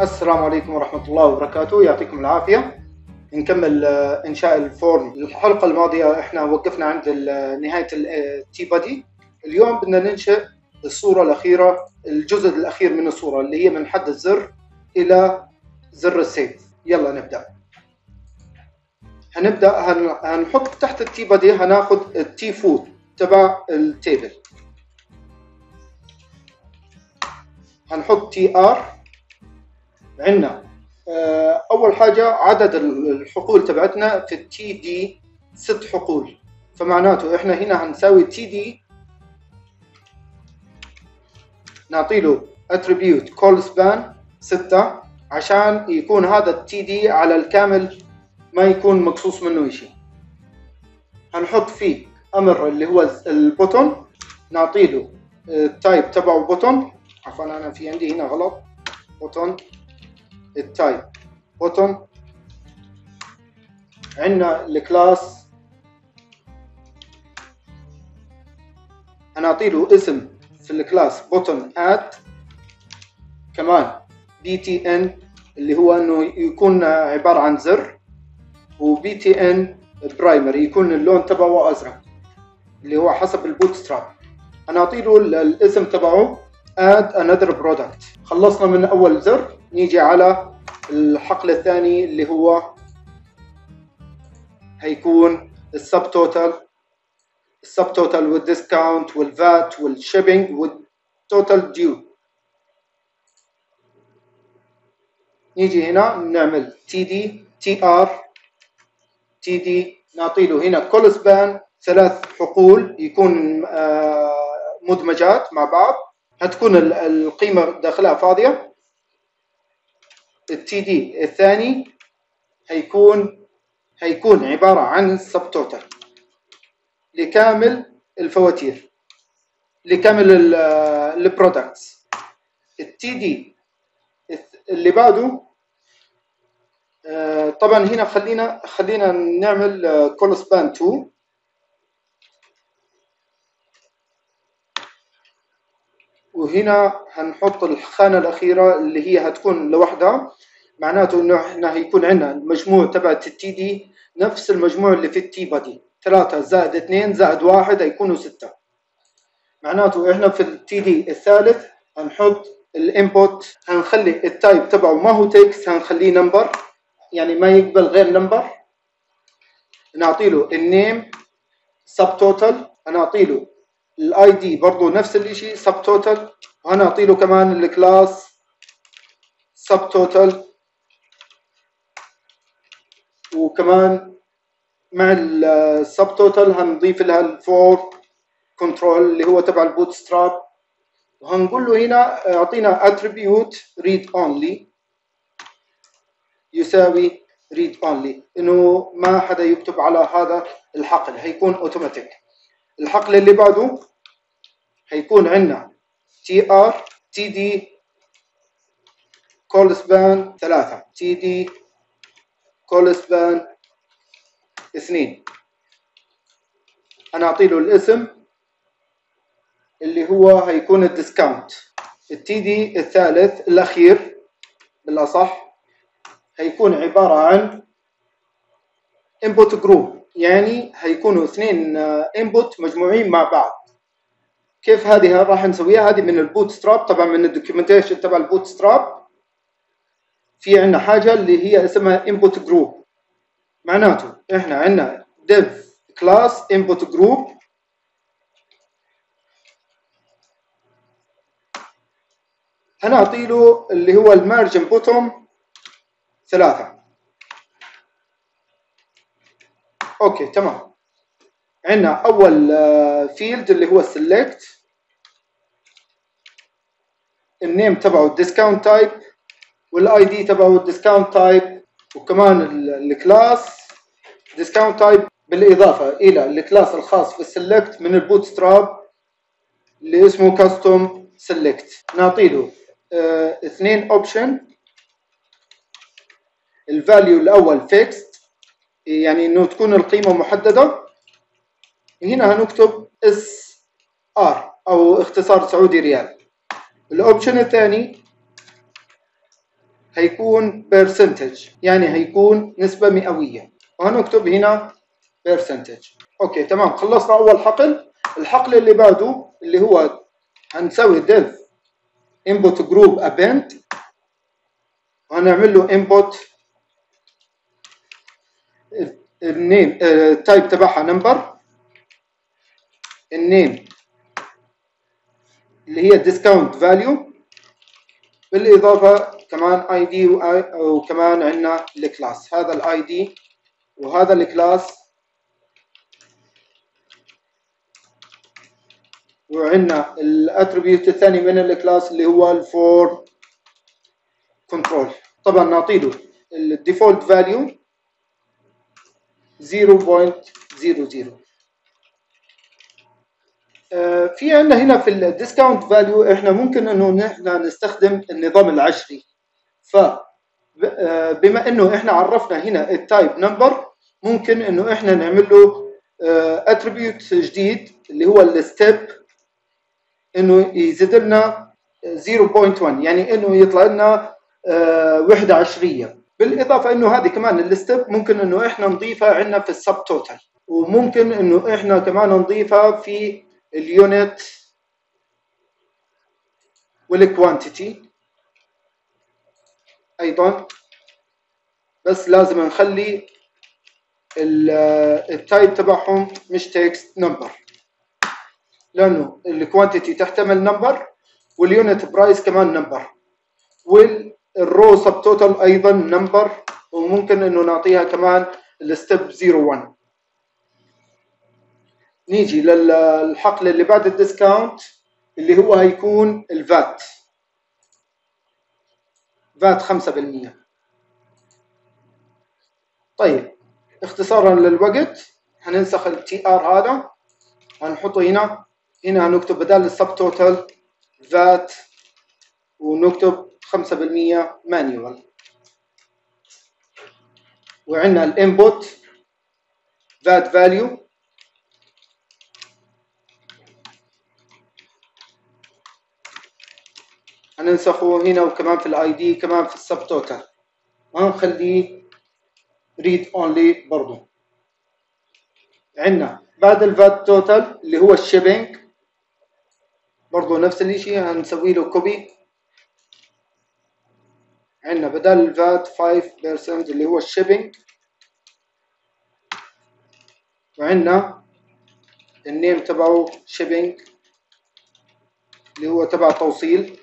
السلام عليكم ورحمة الله وبركاته. يعطيكم العافية. نكمل آه، إنشاء ال form. الحلقة الماضية إحنا وقفنا عند ال- نهاية ال tbody اليوم بدنا ننشئ الصورة الأخيرة الجزء الأخير من الصورة اللي هي من حد الزر إلى زر ال save. يلا نبدأ. هنبدأ هن- هنحط تحت ال tbody هناخد ال tfoot تبع ال table هنحط tr عندنا. آه، أول حاجة عدد الحقول تبعتنا في ال td ست حقول. فمعناته إحنا هنا هنساوي td نعطي له attribute colspan 6 عشان يكون هذا ال td على الكامل ما يكون مقصوص منه شيء هنحط فيه أمر اللي هو ال button. نعطي له ال type تبعه button. عفوا أنا في عندي هنا غلط. button. ال type. button عندنا ال class. هنعطي له اسم في ال class. button ات كمان btn اللي هو إنه يكون عبارة عن زر و btn primary يكون اللون تبعه أزرق اللي هو حسب ال Bootstrap هنعطي له الاسم تبعه. Add another product. خلصنا من أول زر نيجي على الحقل الثاني اللي هو هيكون السب توتال السب توتال والديسكاونت والفات والشيبنج والتوتال ديو نيجي هنا نعمل td tr td نعطي له هنا colspan ثلاث حقول يكون آه، مدمجات مع بعض. هتكون ال- القيمة داخلها فاضية. ال td الثاني هيكون هيكون عبارة عن ال subtotal لكامل الفواتير. لكامل ال products ال td اللي بعده آه، طبعا هنا خلينا خلينا نعمل colspan 2 وهنا هنحط الخانة الأخيرة اللي هي هتكون لوحدها. معناته إنه إحنا هيكون عندنا المجموع تبع ال td نفس المجموع اللي في ال tbody ثلاثة زائد اثنين زائد واحد هيكونوا ستة. معناته إحنا في ال td الثالث هنحط ال input هنخلي ال type تبعه ما هو text هنخليه number يعني ما يقبل غير number نعطي له ال name subtotal هنعطي له ال id برضه نفس الشيء subtotal وهنعطي له كمان ال class subtotal وكمان مع ال subtotal هنضيف لها ال form-control اللي هو تبع ال Bootstrap وهنقول له هنا أعطينا attribute read only. يساوي read only. إنه ما حدا يكتب على هذا الحقل هيكون اوتوماتيك الحقل اللي بعده هيكون عندنا tr td colspan ثلاثة. td colspan اثنين. هنعطي له الاسم اللي هو هيكون ال discount ال td الثالث الأخير بالأصح هيكون عبارة عن input group. يعني هيكونوا اثنين input مجموعين مع بعض. كيف هذه راح نسويها؟ هذه من ال Bootstrap طبعا من ال documentation تبع ال Bootstrap في عندنا حاجة اللي هي اسمها input group. معناته إحنا عندنا div class input group. هنعطي له اللي هو ال margin bottom ثلاثة. okay تمام. عندنا أول field اللي هو ال select ال name تبعه ال discount type وال id تبعه ال discount type وكمان ال class discount type بالإضافة إلى ال class الخاص في ال select من ال Bootstrap اللي اسمه custom-select نعطي له آه، اثنين option ال value الأول fixed يعني إنه تكون القيمة محددة. هنا هنكتب S R أو اختصار سعودي ريال. ال option الثاني هيكون percentage يعني هيكون نسبة مئوية. وهنكتب هنا percentage. okay تمام. خلصنا أول حقل. الحقل اللي بعده اللي هو هنسوي div input group append. وهنعمل له input ال name ال type تبعها number ال name اللي هي discount value. بالإضافة كمان id وكمان عندنا ال class. هذا ال id وهذا ال class. وعندنا ال attribute الثاني من ال class اللي هو ال form control طبعا نعطيله ال default value 0.00 آه، في عندنا هنا في ال discount value إحنا ممكن إنه نحن نستخدم النظام العشري. ف آه، بما إنه إحنا عرفنا هنا ال type number ممكن إنه إحنا نعمل له attribute آه، جديد اللي هو ال step إنه يزيد لنا 0.1 يعني إنه يطلع لنا وحدة عشرية. بالإضافة إنه هذه كمان ال step ممكن إنه إحنا نضيفها عندنا في ال subtotal وممكن إنه إحنا كمان نضيفها في ال unit وال quantity أيضا. بس لازم نخلي ال type تبعهم مش text number لأنه ال quantity تحتمل number وال unit price كمان number وال row subtotal أيضا number وممكن إنه نعطيها كمان ال step 01 نيجي للحقل اللي بعد ال discount اللي هو هيكون ال VAT. VAT 5% طيب اختصارا للوقت هننسخ ال tr هذا هنحطه هنا. هنا هنكتب بدل ال subtotal VAT ونكتب 5% manual. وعندنا ال input VAT value. هننسخه هنا وكمان في ال ID كمان في ال subtotal وهنخليه read only برضه عندنا بعد ال VAT total اللي هو ال shipping برضه نفس الشيء هنسوي له copy عندنا بدل ال VAT 5% اللي هو ال shipping وعندنا ال name تبعه shipping اللي هو تبع توصيل.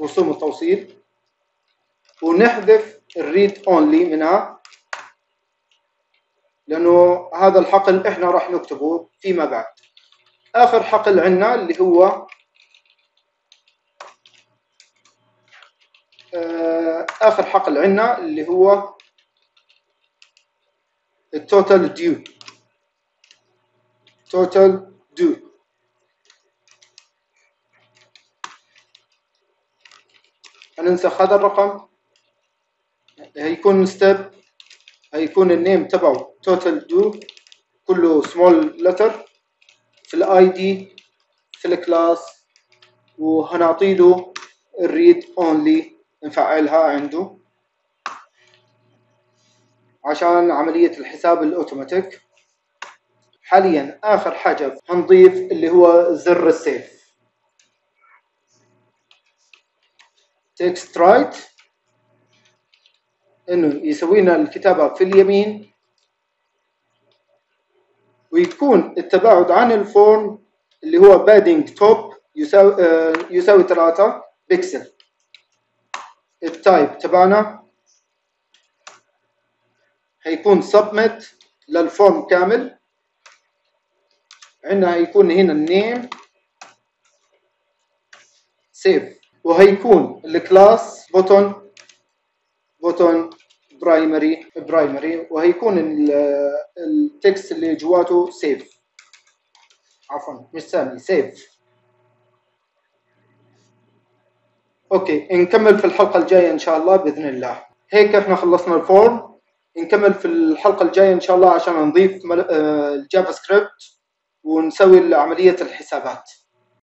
رسوم التوصيل. ونحذف ال read only منها لأنه هذا الحقل إحنا راح نكتبه فيما بعد. آخر حقل عندنا اللي هو آه، آخر حقل عندنا اللي هو ال total due total due هننسخ هذا الرقم؟ هيكون step هيكون ال name تبعه total due كله small letter في ال ID في ال class وهنعطي له ال read only نفعلها عنده. عشان عملية الحساب الأوتوماتيك حاليا آخر حاجة هنضيف اللي هو زر ال save. text right إنه يسوي لنا الكتابة في اليمين. ويكون التباعد عن ال form اللي هو padding top يساوي آه يساوي 3 pixel ال type تبعنا هيكون submit لل form كامل. عندنا هيكون هنا ال name. save وهيكون ال class button button primary primary. وهيكون ال text اللي جواته save عفوا مش submit save okay نكمل في الحلقة الجاية إن شاء الله بإذن الله. هيك إحنا خلصنا ال form نكمل في الحلقة الجاية إن شاء الله عشان نضيف آه، ال JavaScript ونسوي عملية الحسابات.